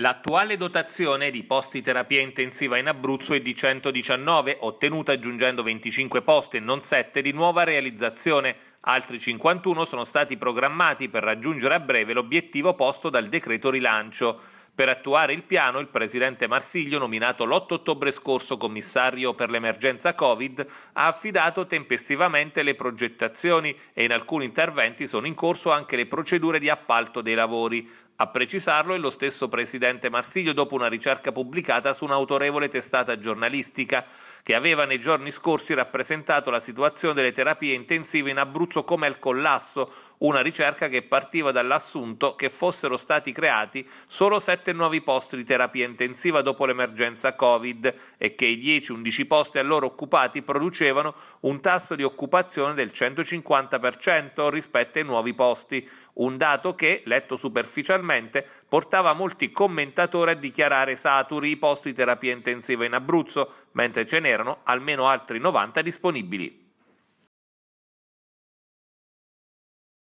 L'attuale dotazione di posti terapia intensiva in Abruzzo è di 119, ottenuta aggiungendo 25 posti e non 7 di nuova realizzazione. Altri 51 sono stati programmati per raggiungere a breve l'obiettivo posto dal decreto rilancio. Per attuare il piano, il presidente Marsiglio, nominato l'8 ottobre scorso commissario per l'emergenza Covid, ha affidato tempestivamente le progettazioni e in alcuni interventi sono in corso anche le procedure di appalto dei lavori. A precisarlo è lo stesso presidente Marsiglio dopo una ricerca pubblicata su un'autorevole testata giornalistica che aveva nei giorni scorsi rappresentato la situazione delle terapie intensive in Abruzzo come al collasso, una ricerca che partiva dall'assunto che fossero stati creati solo sette nuovi posti di terapia intensiva dopo l'emergenza Covid e che i 10-11 posti allora occupati producevano un tasso di occupazione del 150% rispetto ai nuovi posti, un dato che, letto superficialmente, portava molti commentatori a dichiarare saturi i posti di terapia intensiva in Abruzzo, mentre ce n'erano almeno altri 90 disponibili.